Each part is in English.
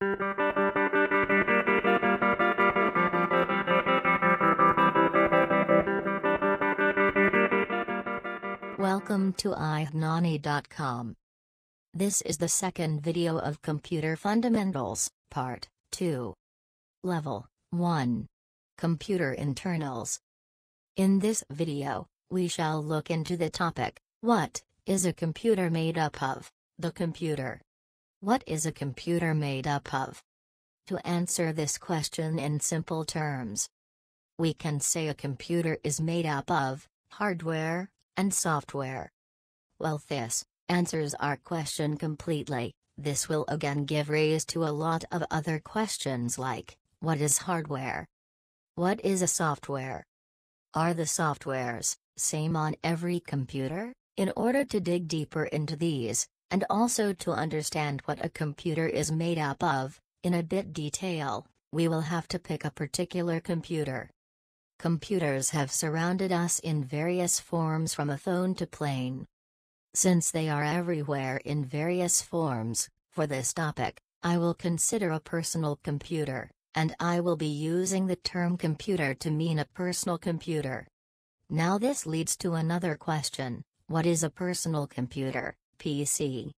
Welcome to ignani.com. This is the second video of Computer Fundamentals, Part 2. Level 1. Computer Internals. In this video, we shall look into the topic, What is a computer made up of? The computer. What is a computer made up of? To answer this question in simple terms, we can say a computer is made up of hardware, and software. Well, this answers our question completely. This will again give rise to a lot of other questions like what is hardware? What is a software? Are the softwares same on every computer? In order to dig deeper into these, and also to understand what a computer is made up of, in a bit detail, we will have to pick a particular computer. Computers have surrounded us in various forms from a phone to plane. Since they are everywhere in various forms, for this topic, I will consider a personal computer, and I will be using the term computer to mean a personal computer. Now this leads to another question, what is a personal computer, PC?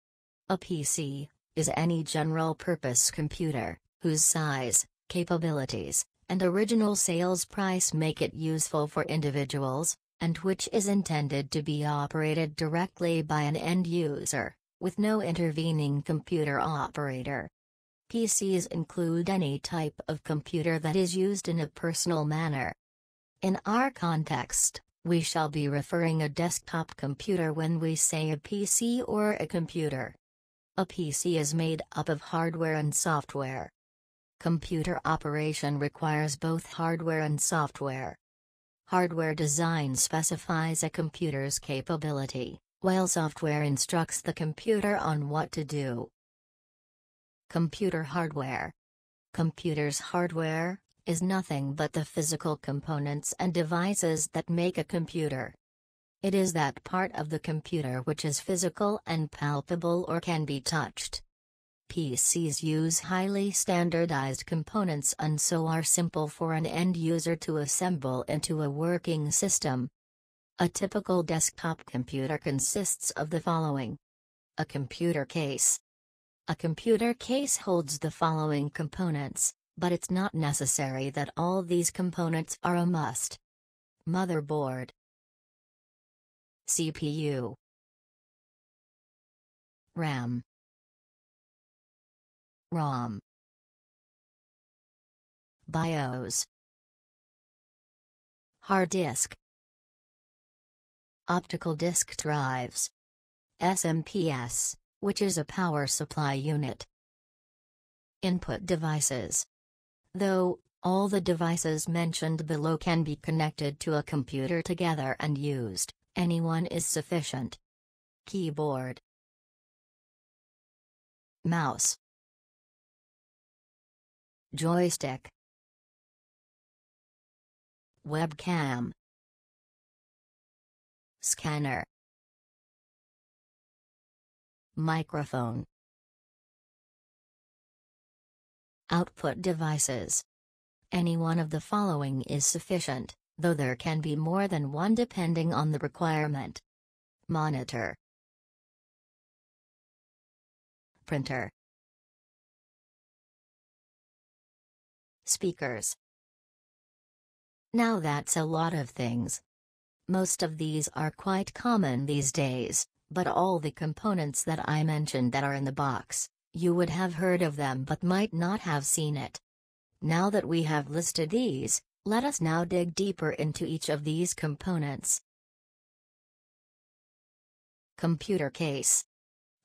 A PC is any general-purpose computer, whose size, capabilities, and original sales price make it useful for individuals, and which is intended to be operated directly by an end user, with no intervening computer operator. PCs include any type of computer that is used in a personal manner. In our context, we shall be referring a desktop computer when we say a PC or a computer. A PC is made up of hardware and software. Computer operation requires both hardware and software. Hardware design specifies a computer's capability, while software instructs the computer on what to do. Computer hardware. Computer's hardware is nothing but the physical components and devices that make a computer. It is that part of the computer which is physical and palpable or can be touched. PCs use highly standardized components and so are simple for an end user to assemble into a working system. A typical desktop computer consists of the following a computer case. A computer case holds the following components, but it's not necessary that all these components are a must. Motherboard, CPU, RAM, ROM. BIOS. Hard disk. Optical disk drives. SMPS, which is a power supply unit. Input devices Though, all the devices mentioned below can be connected to a computer together and used, any one is sufficient. Keyboard. Mouse. Joystick. Webcam. Scanner. Microphone Output devices Any one of the following is sufficient, though there can be more than one depending on the requirement. Monitor Printer Speakers. Now that's a lot of things. Most of these are quite common these days, but all the components that I mentioned that are in the box, you would have heard of them but might not have seen it. Now that we have listed these, let us now dig deeper into each of these components. Computer case.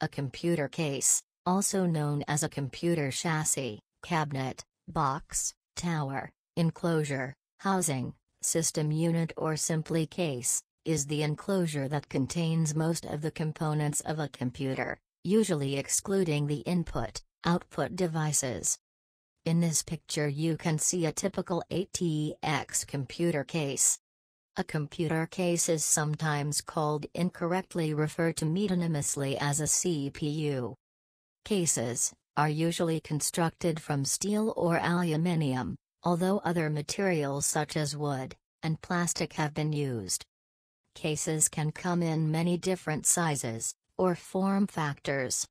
A computer case, also known as a computer chassis, cabinet, box, tower, enclosure, housing, system unit or simply case, is the enclosure that contains most of the components of a computer, usually excluding the input, output devices. In this picture you can see a typical ATX computer case. A computer case is sometimes called incorrectly referred to metonymously as a CPU. Cases, are usually constructed from steel or aluminium, although other materials such as wood and plastic have been used. Cases can come in many different sizes or form factors.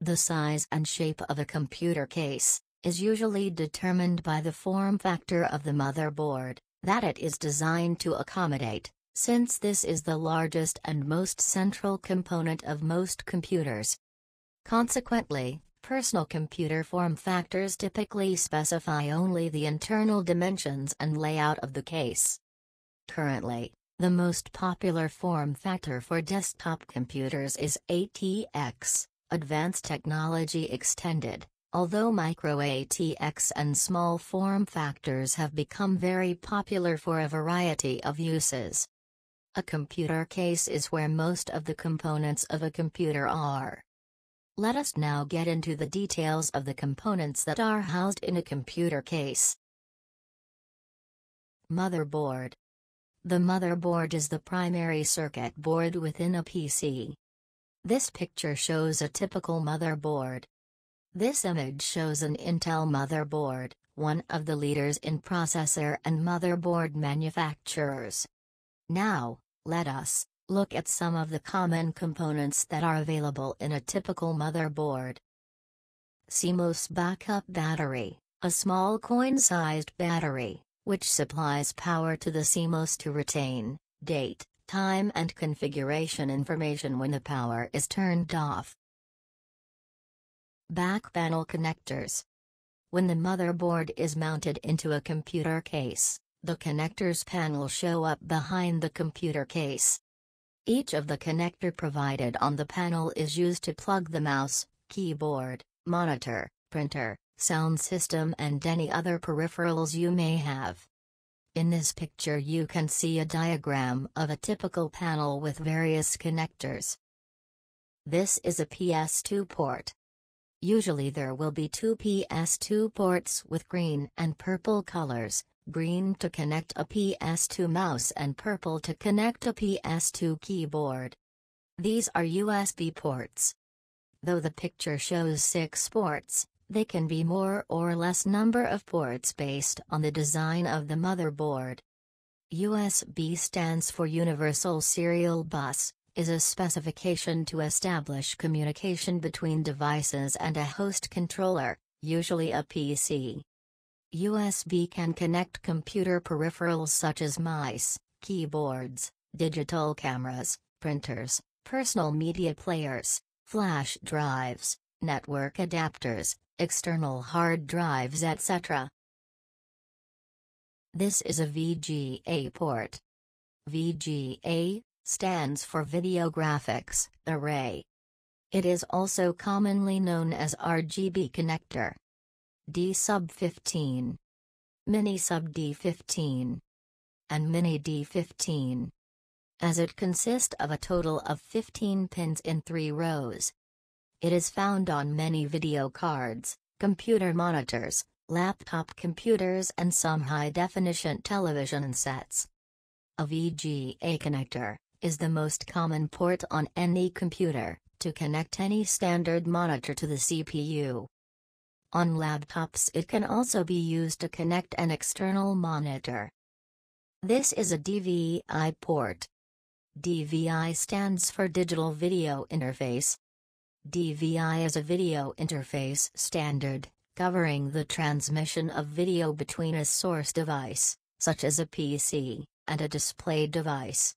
The size and shape of a computer case is usually determined by the form factor of the motherboard that it is designed to accommodate, since this is the largest and most central component of most computers. Consequently, personal computer form factors typically specify only the internal dimensions and layout of the case. Currently, the most popular form factor for desktop computers is ATX, Advanced Technology Extended, although Micro ATX and small form factors have become very popular for a variety of uses. A computer case is where most of the components of a computer are. Let us now get into the details of the components that are housed in a computer case. Motherboard The motherboard is the primary circuit board within a PC. This picture shows a typical motherboard. This image shows an Intel motherboard, one of the leaders in processor and motherboard manufacturers. Now, let us Look at some of the common components that are available in a typical motherboard. CMOS backup battery, a small coin-sized battery, which supplies power to the CMOS to retain date, time and configuration information when the power is turned off. Back panel connectors. When the motherboard is mounted into a computer case, the connectors panel show up behind the computer case. Each of the connector provided on the panel is used to plug the mouse, keyboard, monitor, printer, sound system and any other peripherals you may have. In this picture you can see a diagram of a typical panel with various connectors. This is a PS2 port. Usually there will be two PS2 ports with green and purple colors, green to connect a PS2 mouse and purple to connect a PS2 keyboard. These are USB ports. Though the picture shows six ports, they can be more or less number of ports based on the design of the motherboard. USB stands for Universal Serial Bus, is a specification to establish communication between devices and a host controller, usually a PC. USB can connect computer peripherals such as mice, keyboards, digital cameras, printers, personal media players, flash drives, network adapters, external hard drives etc. This is a VGA port. VGA stands for Video Graphics Array. It is also commonly known as RGB connector. D sub 15, Mini sub D15, and Mini D15. As it consists of a total of 15 pins in three rows. It is found on many video cards, computer monitors, laptop computers and some high-definition television sets. A VGA connector is the most common port on any computer, to connect any standard monitor to the CPU. On laptops it can also be used to connect an external monitor. This is a DVI port. DVI stands for Digital Video Interface. DVI is a video interface standard, covering the transmission of video between a source device, such as a PC, and a display device.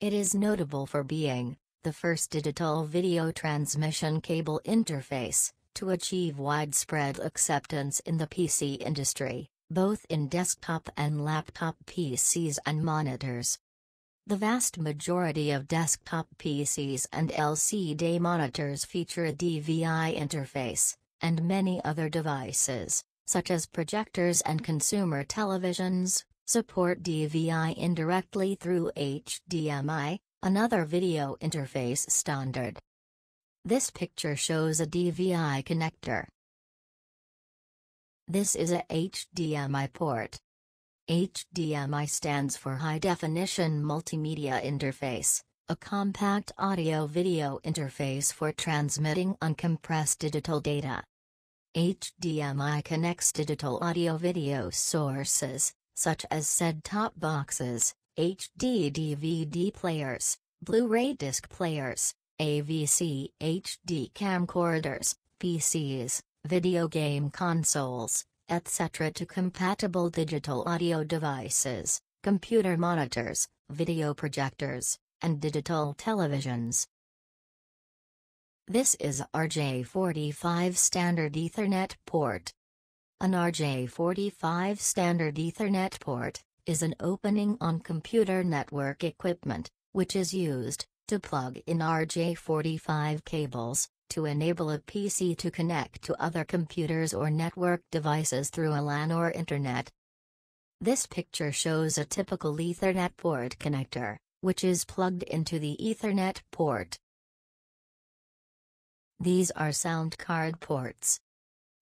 It is notable for being the first digital video transmission cable interface to achieve widespread acceptance in the PC industry, both in desktop and laptop PCs and monitors. The vast majority of desktop PCs and LCD monitors feature a DVI interface, and many other devices, such as projectors and consumer televisions, support DVI indirectly through HDMI, another video interface standard. This picture shows a DVI connector. This is a HDMI port. HDMI stands for High Definition Multimedia Interface, a compact audio-video interface for transmitting uncompressed digital data. HDMI connects digital audio video sources, such as set-top boxes, HD DVD players, Blu-ray disc players, AVC HD camcorders, PCs, video game consoles, etc. to compatible digital audio devices, computer monitors, video projectors, and digital televisions. This is RJ45 standard Ethernet port. An RJ45 standard Ethernet port is an opening on computer network equipment, which is used to plug in RJ45 cables to enable a PC to connect to other computers or network devices through a LAN or Internet. This picture shows a typical Ethernet port connector, which is plugged into the Ethernet port. These are sound card ports.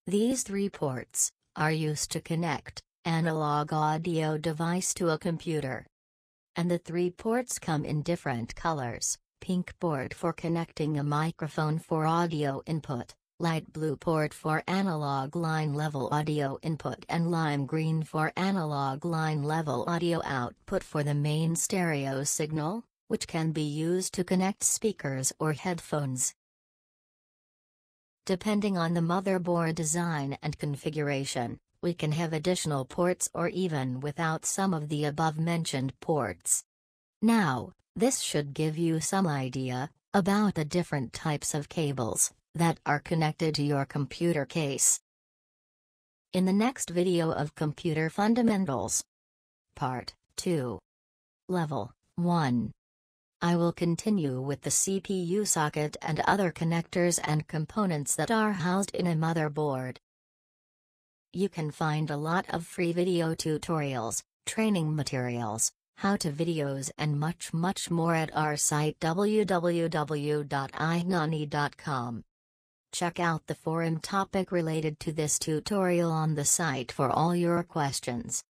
These three ports are used to connect analog audio device to a computer. And the three ports come in different colors pink port for connecting a microphone for audio input, light blue port for analog line level audio input and lime green for analog line level audio output for the main stereo signal, which can be used to connect speakers or headphones. Depending on the motherboard design and configuration, we can have additional ports or even without some of the above mentioned ports. Now, this should give you some idea about the different types of cables that are connected to your computer case. In the next video of Computer Fundamentals, Part 2, Level 1, I will continue with the CPU socket and other connectors and components that are housed in a motherboard. You can find a lot of free video tutorials, training materials, how-to videos and much much more at our site www.ignani.com. Check out the forum topic related to this tutorial on the site for all your questions.